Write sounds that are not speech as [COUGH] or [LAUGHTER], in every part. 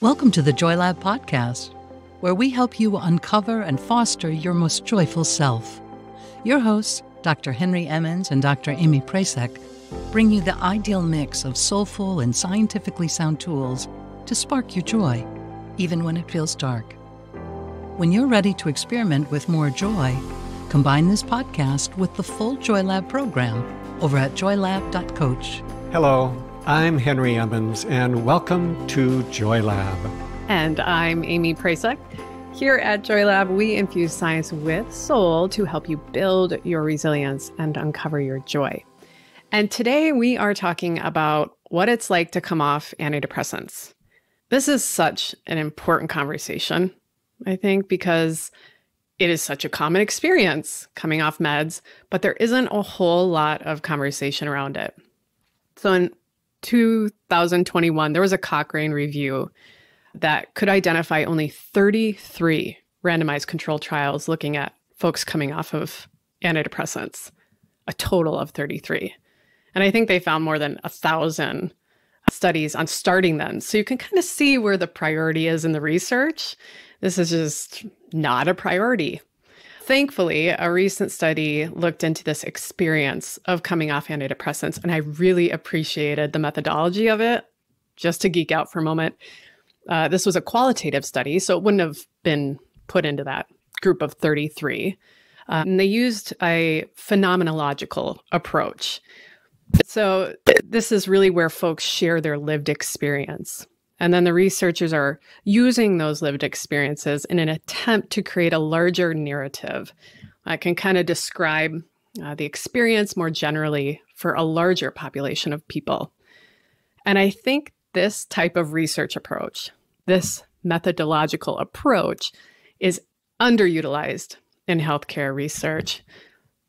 Welcome to the JoyLab podcast, where we help you uncover and foster your most joyful self. Your hosts, Dr. Henry Emmons and Dr. Aimee Prasek, bring you the ideal mix of soulful and scientifically sound tools to spark your joy, even when it feels dark. When you're ready to experiment with more joy, combine this podcast with the full JoyLab program over at joylab.coach. Hello, I'm Henry Emmons, and welcome to Joy Lab. And I'm Aimee Prasek. Here at Joy Lab, we infuse science with soul to help you build your resilience and uncover your joy. And today we are talking about what it's like to come off antidepressants. This is such an important conversation, I think, because it is such a common experience coming off meds, but there isn't a whole lot of conversation around it. So, in 2021, there was a Cochrane review that could identify only 33 randomized control trials looking at folks coming off of antidepressants, a total of 33. And I think they found more than a thousand studies on starting them. So you can kind of see where the priority is in the research. This is just not a priority. Thankfully, a recent study looked into this experience of coming off antidepressants, and I really appreciated the methodology of it. Just to geek out for a moment, uh, this was a qualitative study, so it wouldn't have been put into that group of 33. Um, and they used a phenomenological approach. So, this is really where folks share their lived experience. And then the researchers are using those lived experiences in an attempt to create a larger narrative that can kind of describe uh, the experience more generally for a larger population of people. And I think this type of research approach, this methodological approach, is underutilized in healthcare research.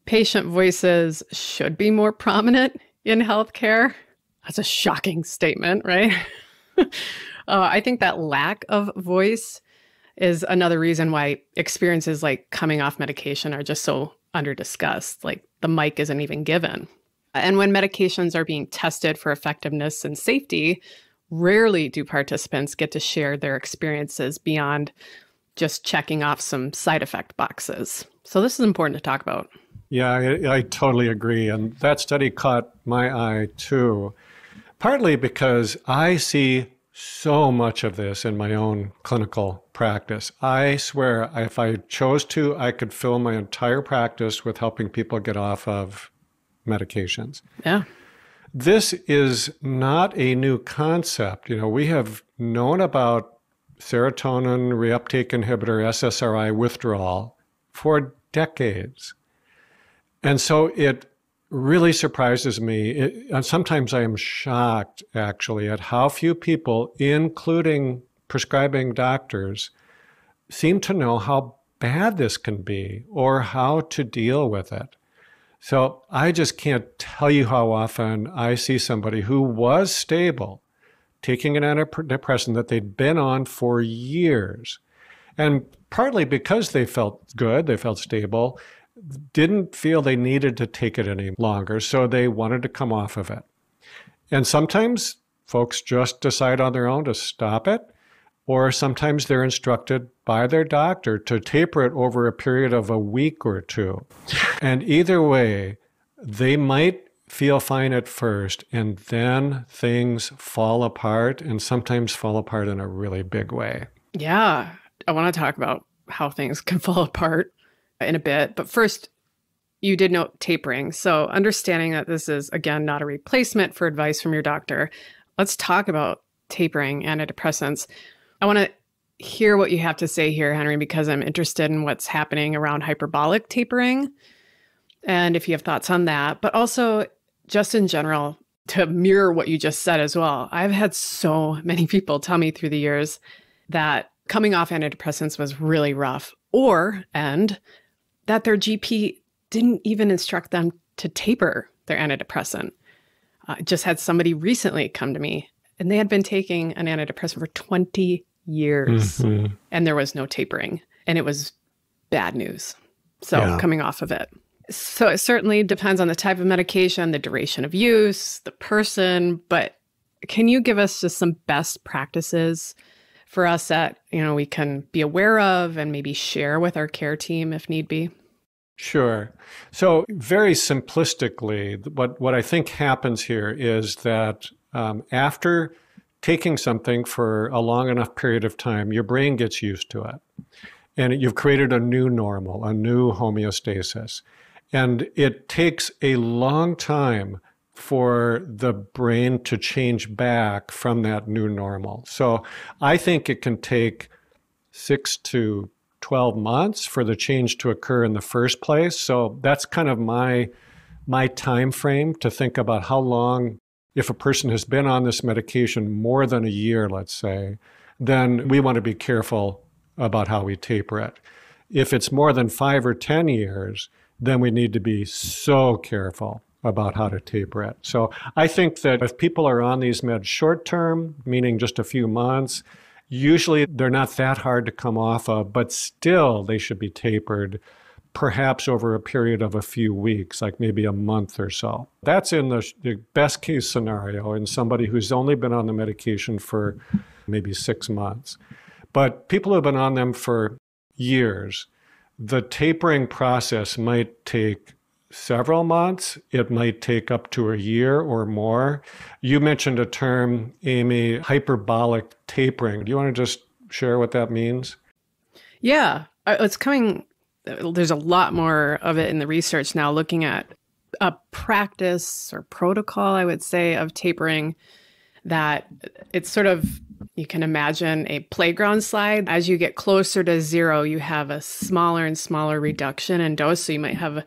Patient voices should be more prominent in healthcare. That's a shocking statement, right? [LAUGHS] [LAUGHS] uh, I think that lack of voice is another reason why experiences like coming off medication are just so under discussed. Like the mic isn't even given. And when medications are being tested for effectiveness and safety, rarely do participants get to share their experiences beyond just checking off some side effect boxes. So, this is important to talk about. Yeah, I, I totally agree. And that study caught my eye too partly because I see so much of this in my own clinical practice. I swear, if I chose to, I could fill my entire practice with helping people get off of medications. Yeah. This is not a new concept. You know, we have known about serotonin reuptake inhibitor, SSRI withdrawal for decades. And so it really surprises me. It, and sometimes I am shocked, actually, at how few people, including prescribing doctors, seem to know how bad this can be or how to deal with it. So I just can't tell you how often I see somebody who was stable taking an antidepressant that they'd been on for years. And partly because they felt good, they felt stable, didn't feel they needed to take it any longer, so they wanted to come off of it. And sometimes folks just decide on their own to stop it, or sometimes they're instructed by their doctor to taper it over a period of a week or two. And either way, they might feel fine at first, and then things fall apart, and sometimes fall apart in a really big way. Yeah. I want to talk about how things can fall apart in a bit. But first, you did note tapering. So, understanding that this is, again, not a replacement for advice from your doctor, let's talk about tapering antidepressants. I want to hear what you have to say here, Henry, because I'm interested in what's happening around hyperbolic tapering and if you have thoughts on that, but also just in general to mirror what you just said as well. I've had so many [LAUGHS] people tell me through the years that coming off antidepressants was really rough or and that their GP didn't even instruct them to taper their antidepressant. Uh, I just had somebody recently come to me and they had been taking an antidepressant for 20 years mm-hmm. and there was no tapering and it was bad news. So yeah. coming off of it. So it certainly depends on the type of medication, the duration of use, the person, but can you give us just some best practices for us that, you know, we can be aware of and maybe share with our care team if need be? Sure. So, very simplistically, what, what I think happens here is that um, after taking something for a long enough period of time, your brain gets used to it. And you've created a new normal, a new homeostasis. And it takes a long time for the brain to change back from that new normal. So I think it can take six to 12 months for the change to occur in the first place. So that's kind of my my time frame to think about how long if a person has been on this medication more than a year, let's say, then we want to be careful about how we taper it. If it's more than 5 or 10 years, then we need to be so careful about how to taper it. So I think that if people are on these meds short term, meaning just a few months, usually they're not that hard to come off of, but still they should be tapered perhaps over a period of a few weeks, like maybe a month or so. That's in the, the, best case scenario in somebody who's only been on the medication for maybe six months. But people who have been on them for years, the tapering process might take several months. It might take up to a year or more. You mentioned a term, Aimee, hyperbolic tapering. Do you want to just share what that means? Yeah, uh, it's coming. There's a lot more of it in the research now, looking at a practice or protocol, I would say, of tapering that it's sort of you can imagine a playground slide. As you get closer to zero, you have a smaller and smaller reduction in dose. So you might have a,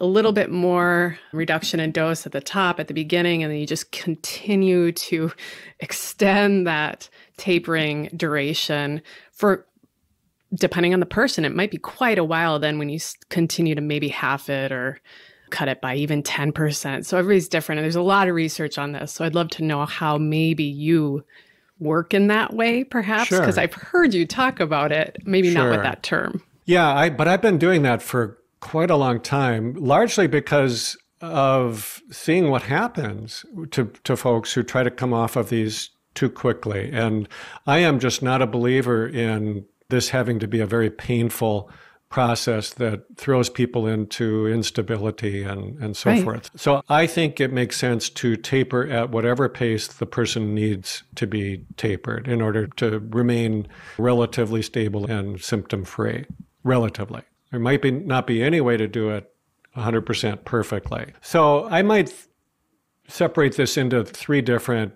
a, little bit more reduction in dose at the top at the beginning, and then you just continue to [LAUGHS] extend that tapering duration for depending on the person. It might be quite a while then when you continue to maybe half it or cut it by even 10%. So everybody's different. And there's a lot of research on this. So I'd love to know how maybe you work in that way, perhaps, because sure. I've heard you talk about it, maybe sure. not with that term. Yeah, I, but I've been doing that for quite a long time, largely because of seeing what happens to, to folks who try to come off of these too quickly. And I am just not a believer in this having to be a very painful process that throws people into instability and, and so right. forth. So I think it makes sense to taper at whatever pace the person needs to be tapered in order to remain relatively stable and symptom free. Relatively. There might be not be any way to do it 100% perfectly. So I might separate this into three different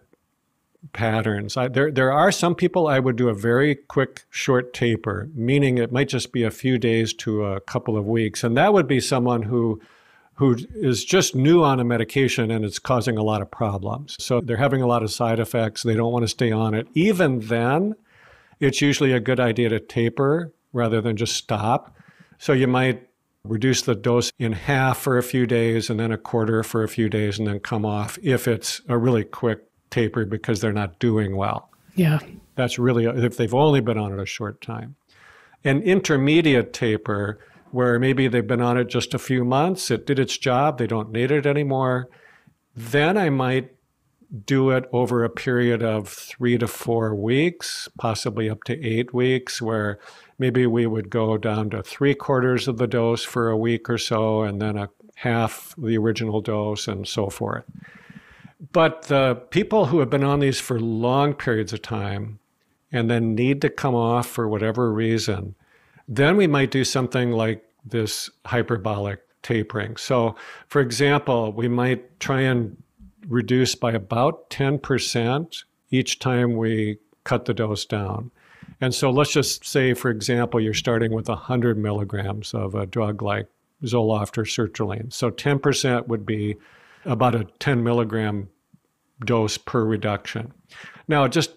patterns. I, there, there are some people I would do a very quick, short taper, meaning it might just be a few days to a couple of weeks, and that would be someone who who is just new on a medication and it's causing a lot of problems. So they're having a lot of side effects. They don't want to stay on it. Even then, it's usually a good idea to taper rather than just stop. So you might reduce the dose in half for a few days and then a quarter for a few days and then come off if it's a really quick taper because they're not doing well. Yeah. That's really, if they've only been on it a short time. An intermediate taper, where maybe they've been on it just a few months, it did its job, they don't need it anymore, then I might do it over a period of three to four weeks, possibly up to eight weeks, where maybe we would go down to three quarters of the dose for a week or so, and then a half the original dose, and so forth. But the people who have been on these for long periods of time and then need to come off for whatever reason, then we might do something like this hyperbolic tapering. So, for example, we might try and reduce by about 10% each time we cut the dose down. And so let's just say, for example, you're starting with 100 milligrams of a drug like Zoloft or sertraline. So 10% would be about a 10 milligram dose per reduction. Now, just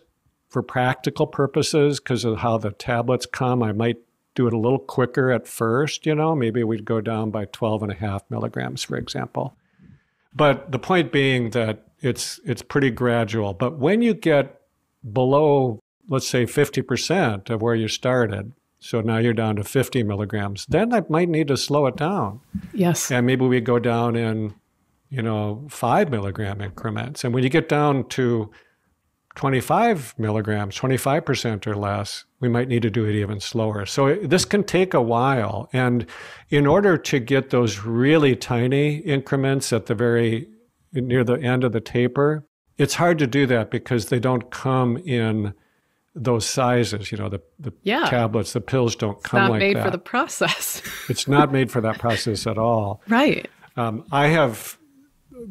for practical purposes, because of how the tablets come, I might do it a little quicker at first, you know, maybe we'd go down by 12 and a half milligrams, for example. But the point being that it's it's pretty gradual. But when you get below, let's say 50% of where you started, so now you're down to 50 milligrams, then I might need to slow it down. Yes. And maybe we go down in you know, five milligram increments. And when you get down to 25 milligrams, 25% or less, we might need to do it even slower. So this can take a while. And in order to get those really tiny increments at the very near the end of the taper, it's hard to do that because they don't come in those sizes. You know, the, the yeah. tablets, the pills don't it's come not like made that. for the process. [LAUGHS] it's not made for that process at all. Right. Um, I have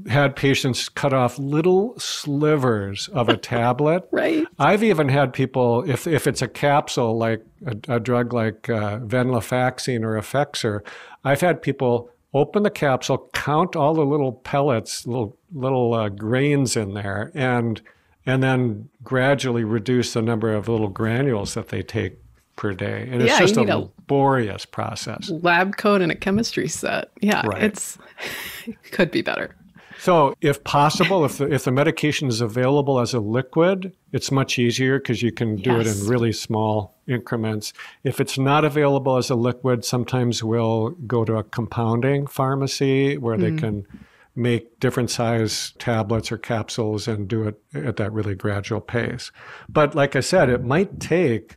had patients cut off little slivers of a [LAUGHS] tablet. right. I've even had people, if, if it's a capsule like a, a drug like uh, venlafaxine or Effexor, I've had people open the capsule, count all the little pellets, little little uh, grains in there, and and then gradually reduce the number of little granules that they take per day. And it's Yeah, just a a- laborious process. Lab coat and a chemistry set. Yeah. Right. It's [LAUGHS] it could be better. So, if possible, if the, if the medication is available as a liquid, it's much easier because you can do it in really small increments. If it's not available as a liquid, sometimes we'll go to a compounding pharmacy where they mm. can make different size tablets or capsules and do it at that really gradual pace. But like I said, it might take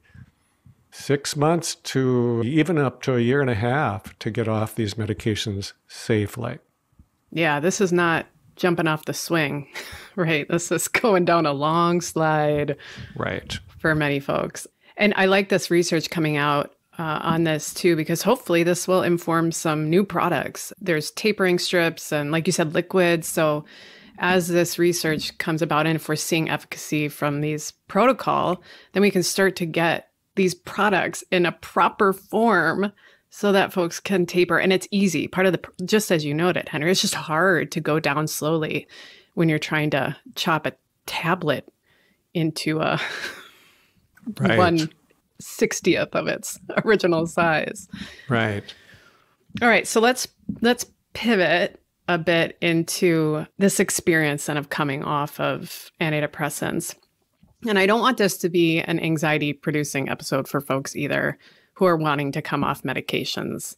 six months to even up to a year and a half to get off these medications safely. Yeah, this is not jumping off the swing, [LAUGHS] right? This is going down a long slide Right. for many folks. And I like this research coming out uh, on this too, because hopefully this will inform some new products. There's tapering strips and, like you said, liquids. So, as this research comes about, and if we're seeing efficacy from these protocol, then we can start to get these products in a proper form so that folks can taper. And it's easy. Part of the, just as you noted, Henry, it's just hard to go down slowly when you're trying to chop a tablet into a [LAUGHS] Right. one sixtieth of its original size. Right. All right, so let's let's pivot a bit into this experience then of coming off of antidepressants. And I don't want this to be an anxiety producing episode for folks either who are wanting to come off medications.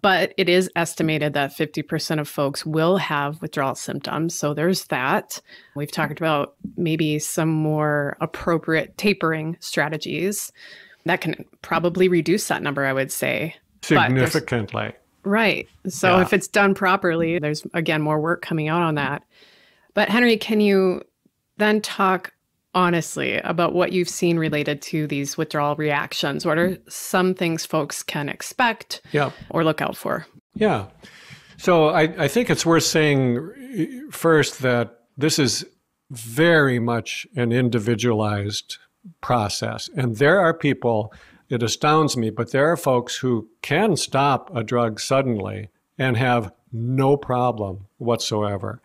But it is estimated that 50% of folks will have withdrawal symptoms. So there's that. We've talked about maybe some more appropriate tapering strategies that can probably reduce that number, I would say. Significantly. Right. So Yeah. if it's done properly, there's again more work coming out on that. But Henry, can you then talk honestly about what you've seen related to these withdrawal reactions? What are mm. some things folks can expect Yeah. or look out for? Yeah. So I, I think it's worth saying uh, first that this is very much an individualized process. And there are people, it astounds me, but there are folks who can stop a drug suddenly and have no problem whatsoever.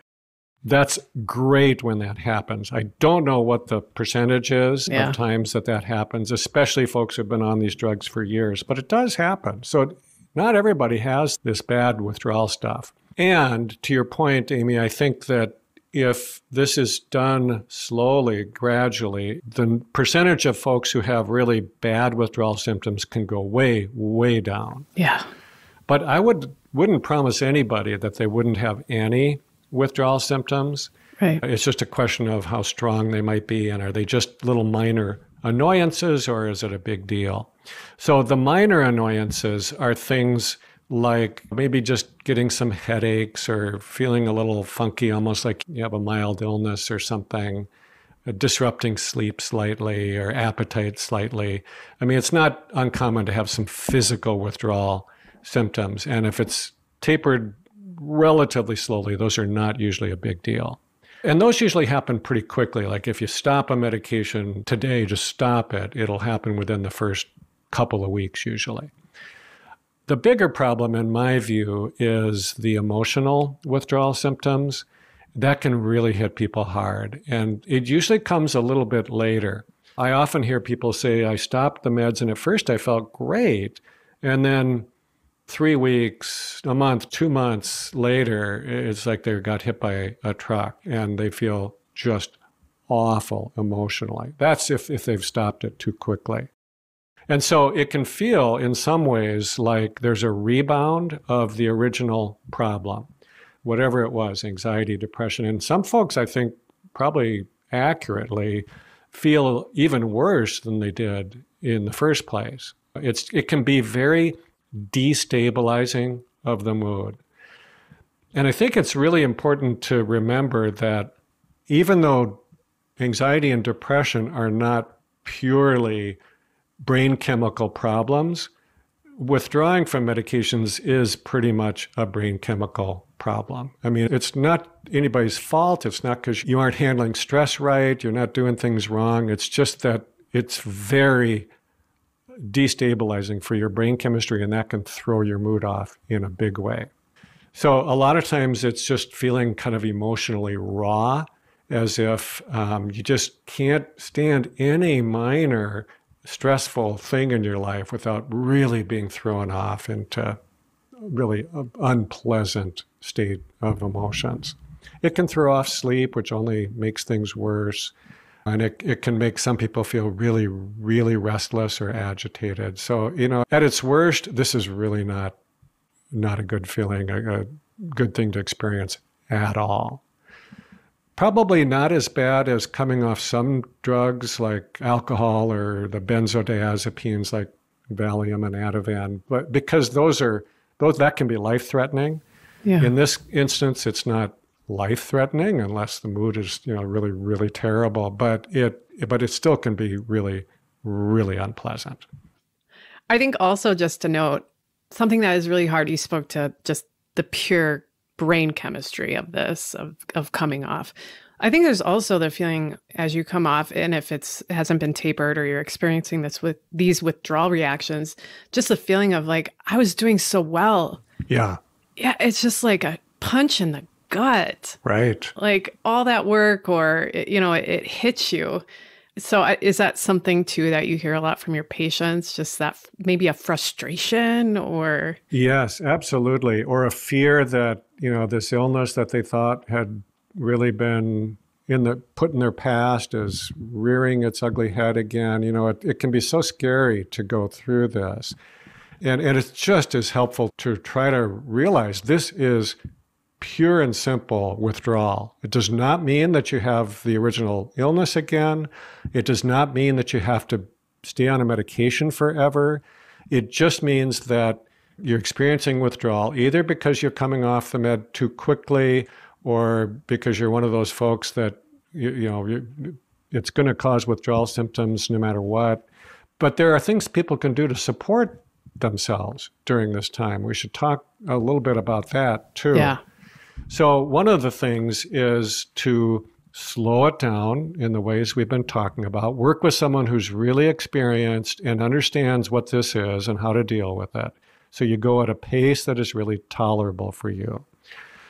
That's great when that happens. I don't know what the percentage is Yeah. of times that that happens, especially folks who've been on these drugs for years, but it does happen. So not everybody has this bad withdrawal stuff. And to your point, Aimee, I think that if this is done slowly, gradually, the percentage of folks who have really bad withdrawal symptoms can go way, way down. Yeah. But I would wouldn't promise anybody that they wouldn't have any withdrawal symptoms. Right. It's just a question of how strong they might be and are they just little minor annoyances or is it a big deal? So the minor annoyances are things like maybe just getting some headaches or feeling a little funky, almost like you have a mild illness or something, uh, disrupting sleep slightly or appetite slightly. I mean, it's not uncommon to have some physical withdrawal symptoms. And if it's tapered relatively slowly, those are not usually a big deal. And those usually happen pretty quickly. Like if you stop a medication today, just stop it, it'll happen within the first couple of weeks usually. The bigger problem, in my view, is the emotional withdrawal symptoms. That can really hit people hard. And it usually comes a little bit later. I often hear people say, I stopped the meds and at first I felt great. And then three weeks, a month, two months later, it's like they got hit by a truck and they feel just awful emotionally. That's if, if they've stopped it too quickly. And so it can feel in some ways like there's a rebound of the original problem, whatever it was anxiety, depression. And some folks, I think, probably accurately feel even worse than they did in the first place. It's, it can be very destabilizing of the mood. And I think it's really important to remember that even though anxiety and depression are not purely brain chemical problems, withdrawing from medications is pretty much a brain chemical problem. I mean, it's not anybody's fault. It's not because you aren't handling stress right, you're not doing things wrong. It's just that it's very destabilizing for your brain chemistry, and that can throw your mood off in a big way. So, a lot of times it's just feeling kind of emotionally raw, as if um, you just can't stand any minor stressful thing in your life without really being thrown off into really unpleasant state of emotions. It can throw off sleep, which only makes things worse. And it, it can make some people feel really, really restless or agitated. So, you know, at its worst, this is really not not a good feeling, a, a good thing to experience at all. Probably not as bad as coming off some drugs like alcohol or the benzodiazepines like Valium and Ativan, but because those are those that can be life threatening. Yeah. In this instance, it's not life threatening unless the mood is you know really really terrible, but it but it still can be really really unpleasant. I think also just to note something that is really hard. You spoke to just the pure brain chemistry of this of of coming off. I think there's also the feeling as you come off, and if it's hasn't been tapered or you're experiencing this with these withdrawal reactions, just the feeling of like I was doing so well. Yeah. Yeah, it's just like a punch in the gut. Right. Like all that work, or you know, it, it hits you. So is that something too that you hear a lot from your patients? Just that maybe a frustration or Yes, absolutely. Or a fear that, you know, this illness that they thought had really been in the put in their past is rearing its ugly head again. You know, it, it can be so scary to go through this. And and it's just as helpful to try to realize this is pure and simple withdrawal. It does not mean that you have the original illness again. It does not mean that you have to stay on a medication forever. It just means that you're experiencing withdrawal either because you're coming off the med too quickly or because you're one of those folks that you, you know it's going to cause withdrawal symptoms no matter what. But there are things people can do to support themselves during this time. We should talk a little bit about that too. Yeah. So, one of the things is to slow it down in the ways we've been talking about, work with someone who's really experienced and understands what this is and how to deal with it. So, you go at a pace that is really tolerable for you.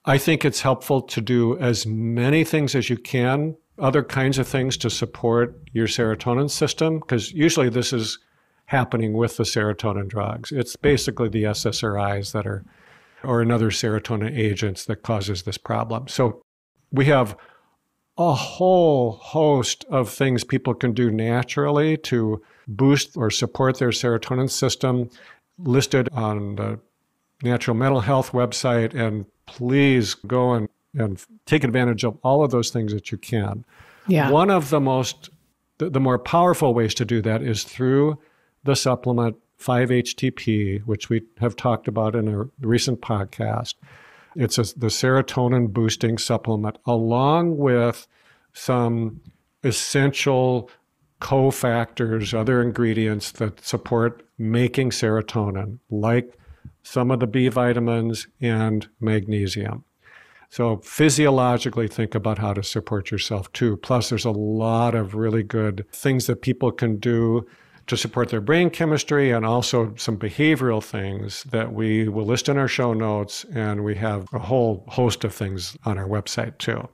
I think it's helpful to do as many things as you can, other kinds of things to support your serotonin system, because usually this is happening with the serotonin drugs. It's basically the SSRIs that are or another serotonin agents that causes this problem. So we have a whole host of things people can do naturally to boost or support their serotonin system listed on the Natural Mental Health website. And please go and, and take advantage of all of those things that you can. Yeah. One of the most, the, the more powerful ways to do that is through the supplement 5-HTP, which we have talked about in a recent podcast. It's a, the serotonin boosting supplement, along with some essential cofactors, other ingredients that support making serotonin, like some of the B vitamins and magnesium. So, physiologically, think about how to support yourself too. Plus, there's a lot of really good things that people can do to support their brain chemistry and also some behavioral things that we will list in our show notes. And we have a whole host of things on our website too.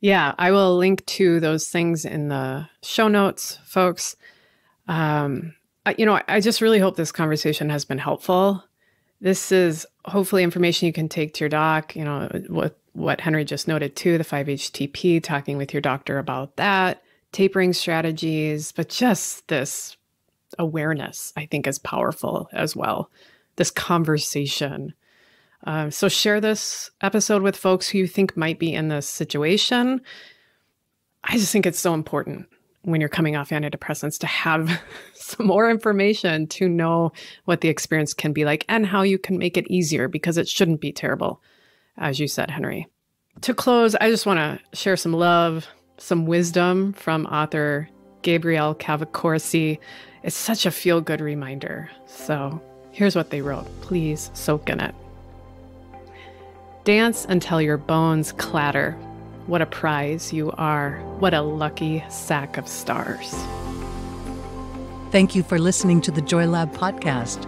Yeah, I will link to those things in the show notes, folks. Um, you know, I just really hope this conversation has been helpful. This is hopefully information you can take to your doc. You know, what what Henry just noted too, the 5-HTP, talking with your doctor about that tapering strategies, but just this awareness, I think, is powerful as well. This conversation. Uh, so, share this episode with folks who you think might be in this situation. I just think it's so important. when you're coming off antidepressants to have [LAUGHS] some more information to know what the experience can be like and how you can make it easier because it shouldn't be terrible, as you said, Henry. To close, I just want to share some love, some wisdom from author Gabrielle Cavacorsi. It's such a feel good reminder. So here's what they wrote. Please soak in it. Dance until your bones clatter what a prize you are. What a lucky sack of stars. Thank you for listening to the Joy Lab podcast.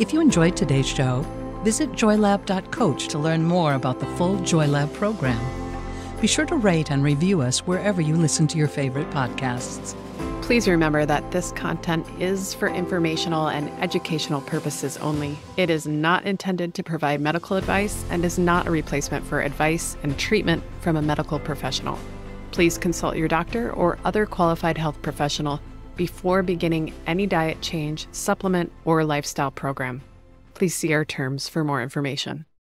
If you enjoyed today's show, visit joylab.coach to learn more about the full Joy Lab program. Be sure to rate and review us wherever you listen to your favorite podcasts. Please remember that this content is for informational and educational purposes only. It is not intended to provide medical advice and is not a replacement for advice and treatment from a medical professional. Please consult your doctor or other qualified health professional before beginning any diet change, supplement, or lifestyle program. Please see our terms for more information.